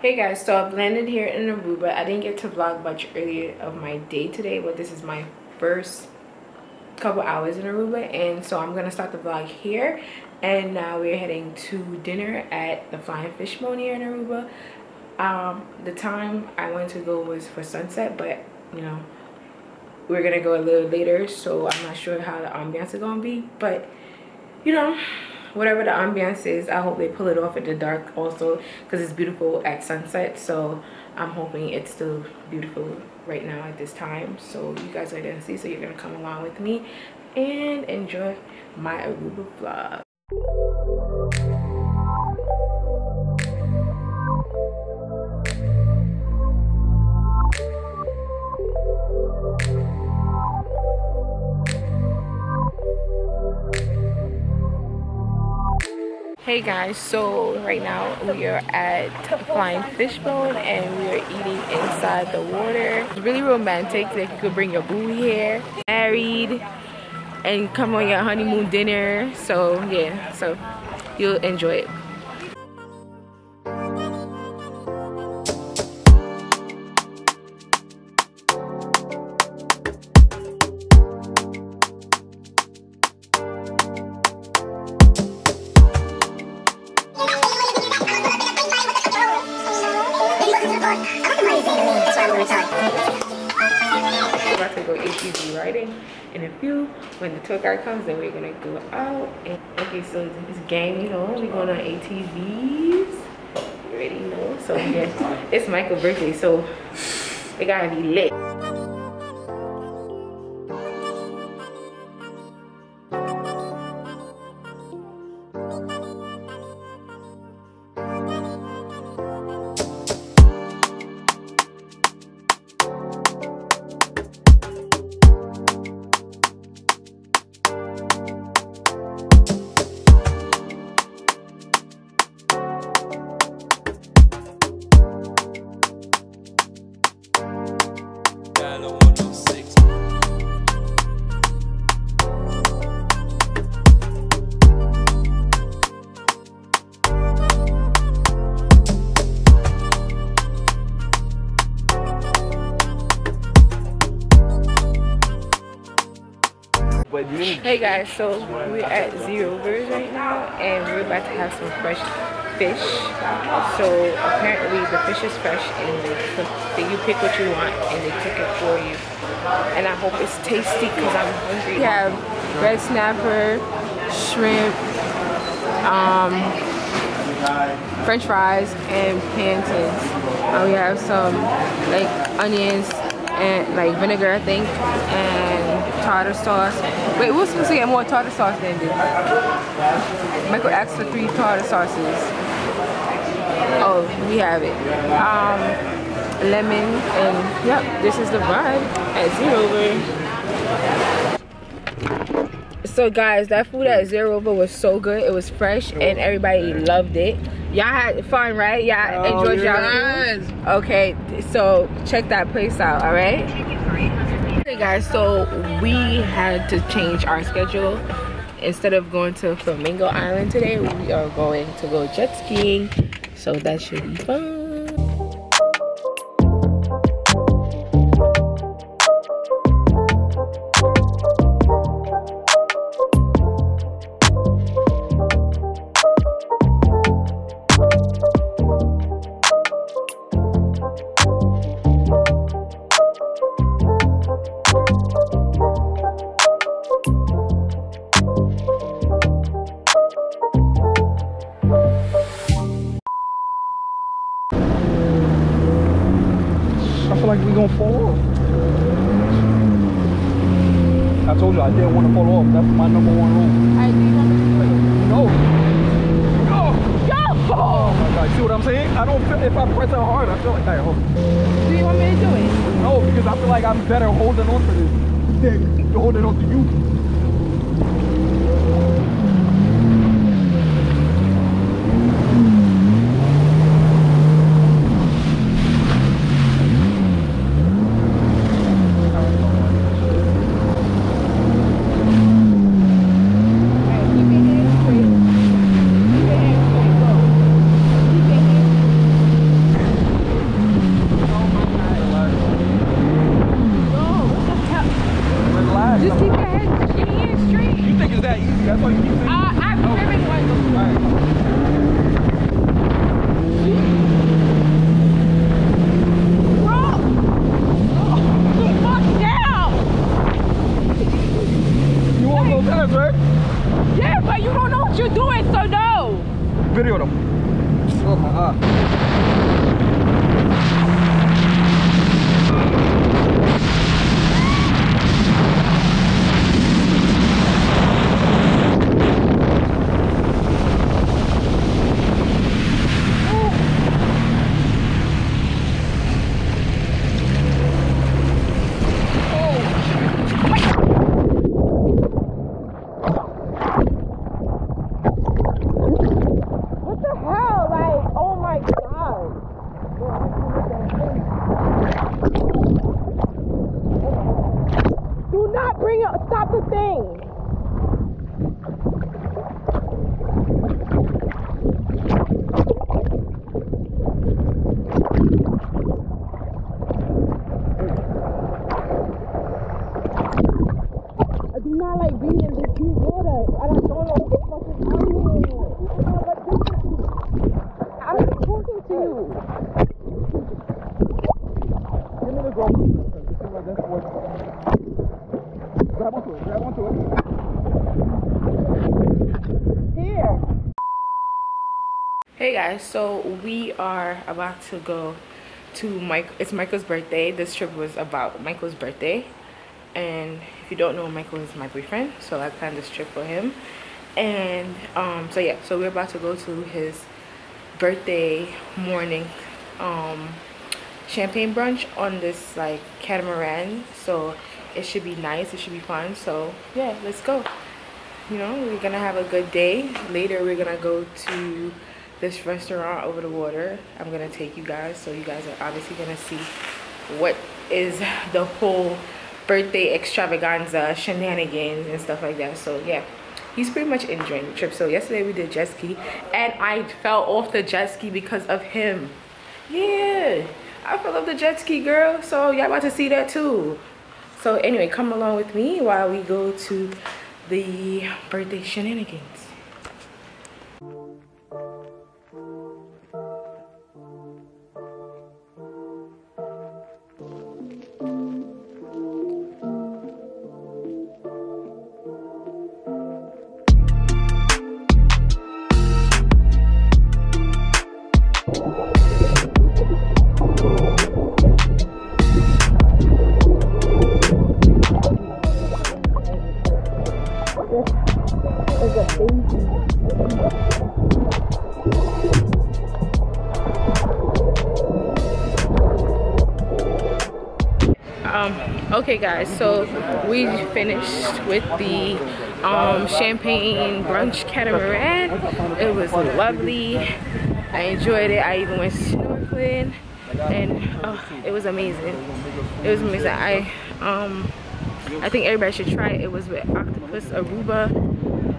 Hey guys, so I've landed here in Aruba. I didn't get to vlog much earlier of my day today, but this is my first couple hours in Aruba and so I'm gonna start the vlog here and now we're heading to dinner at the Flying Fish here in Aruba. Um, the time I wanted to go was for sunset, but you know, we're gonna go a little later, so I'm not sure how the ambiance is gonna be, but you know, whatever the ambiance is i hope they pull it off at the dark also because it's beautiful at sunset. So i'm hoping it's still beautiful right now at this time. So you guys are gonna see. So you're gonna come along with me and enjoy my aruba vlog hey guys. So right now we are at flying fishbone and we are eating inside the water. It's really romantic. Like you could bring your boo here married and come on your honeymoon dinner. So yeah. So you'll enjoy it When the tour guide comes, then we're gonna go out. And okay, so it's gang, you know, we're going on ATVs. You already know. So yeah, it's Michael's birthday, so it gotta be lit. Guys, so we're at Zeerovers right now and we're about to have some fresh fish. So apparently the fish is fresh and they cook, you pick what you want and they cook it for you. And I hope it's tasty because I'm hungry. We have red snapper, shrimp, um, french fries, and plantains. We have some like onions and like vinegar I think and tartar sauce. Wait, we're supposed to get more tartar sauce than this. Michael asked for three tartar sauces. Oh, we have it. Um, lemon and yep, this is the vibe at Zero Over. So guys, that food at Zeerover was so good. It was fresh and everybody loved it. Y'all had fun, right? Y'all Oh, enjoyed y'all food? Okay, so check that place out, all right? Hey guys, so we had to change our schedule. Instead of going to Flamingo Island today, we are going to go jet skiing. So that should be fun. I didn't want to fall off. That's my number one rule. Alright, do you want me to do it? No. No. Go! Oh my god. See what I'm saying? I don't feel if I press it hard, I feel like I hold. Do you want me to do it? No, because I feel like I'm better holding on to this than holding on to you. Oh my god. What the hell? Like, oh my god. Do not bring it. Stop the thing. I do not like being in this deep water. I don't know what the fuck is happening. I'm talking to you. Give me the GoPro. This thing like this was- Grab onto it. Grab onto it. Here. Hey so we are about to go to Mike. It's Michael's birthday. This trip was about Michael's birthday, and if you don't know, Michael is my boyfriend. So I planned this trip for him, and um, so yeah, so we're about to go to his birthday morning um champagne brunch on this like catamaran. So it should be nice. It should be fun. So yeah, let's go you know we're gonna have a good day later we're gonna go to this restaurant over the water. I'm gonna take you guys so you guys are obviously gonna see what is the whole birthday extravaganza shenanigans and stuff like that. So yeah he's pretty much enjoying the trip. So yesterday we did jet ski and i fell off the jet ski because of him. Yeah i fell off the jet ski girl. So y'all about to see that too. So anyway, come along with me while we go to the birthday shenanigans. Um, okay guys, so we finished with the um, champagne brunch catamaran. It was lovely. I enjoyed it. I even went snorkeling and oh, it was amazing. It was amazing. I um I think everybody should try it. It was with Octopus Aruba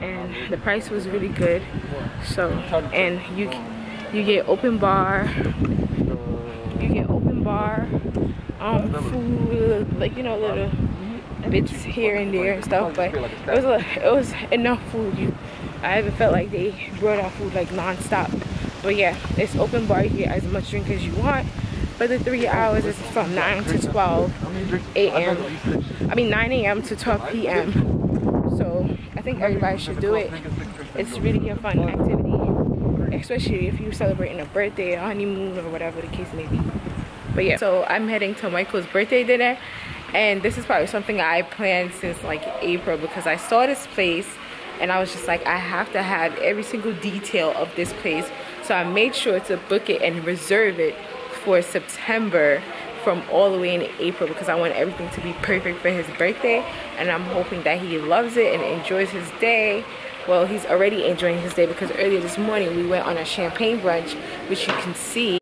and the price was really good. So and you you get open bar you get open bar um food like you know little bits here and there and stuff but it was a, it was enough food. You i haven't felt like they brought out food like non-stop. But yeah it's open bar you get as much drink as you want. But the three hours is from 9 to 12 a.m i mean 9 a.m to 12 p.m so i think everybody should do it. It's really a fun activity especially if you're celebrating a birthday a honeymoon or whatever the case may be but yeah. So i'm heading to michael's birthday dinner. And this is probably something i planned since like april because i saw this place and i was just like i have to have every single detail of this place. So i made sure to book it and reserve it for september from all the way in april because i want everything to be perfect for his birthday. And i'm hoping that he loves it and enjoys his day. Well he's already enjoying his day because earlier this morning we went on a champagne brunch which you can see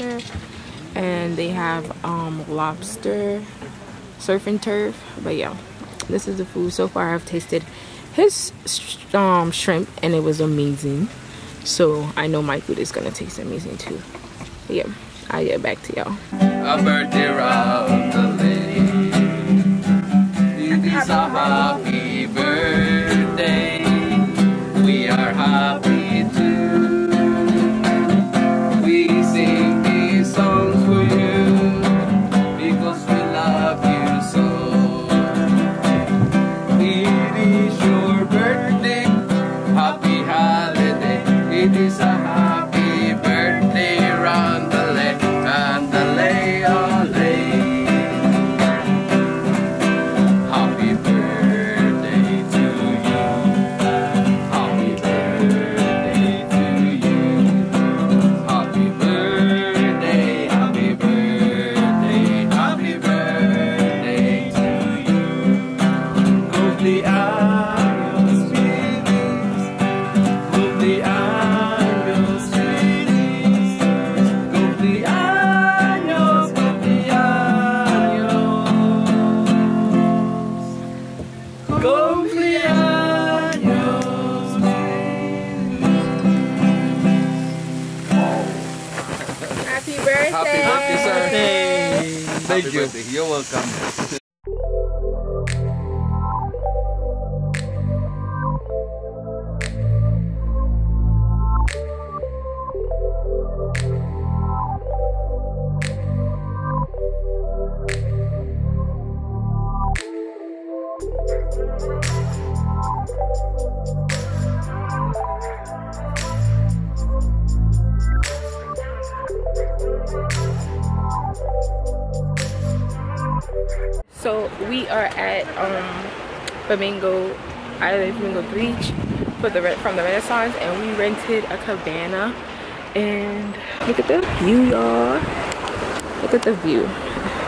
Platter. And they have um, lobster, surf and turf. But yeah, this is the food. So far I've tasted his um, shrimp and it was amazing. So I know my food is gonna taste amazing too. But yeah, I'll get back to y'all. A birthday happy birthday. We are happy Happy birthday! Happy birthday, sir. Thank Happy you. Birthday. You're welcome. So we are at um, Flamingo Island, Flamingo Beach for the from the Renaissance, and we rented a cabana. And look at the view, y'all. Look at the view,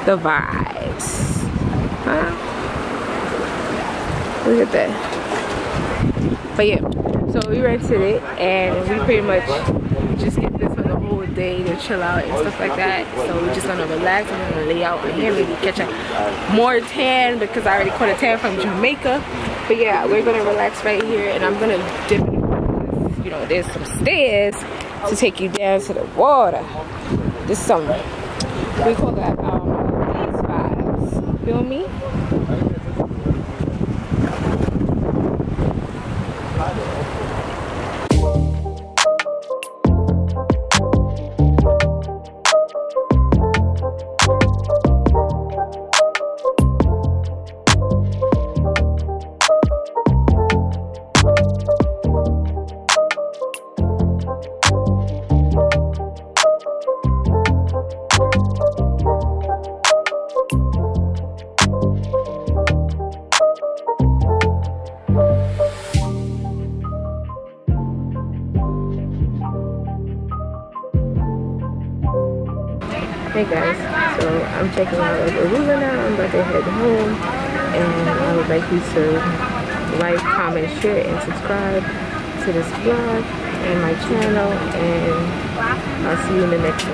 the vibes. Huh? Look at that. But yeah, so we rented it, and we pretty much just get this whole day to chill out and stuff like that. So we're just gonna relax and gonna lay out right here, maybe catch a more tan because I already caught a tan from Jamaica. But yeah, we're gonna relax right here and I'm gonna dip in. You know, there's some stairs to take you down to the water. This summer. we call that um, these vibes. Feel me? Hey guys, so I'm checking out of Aruba now. I'm about to head home and I would like you to like, comment, share, and subscribe to this vlog and my channel and I'll see you in the next one.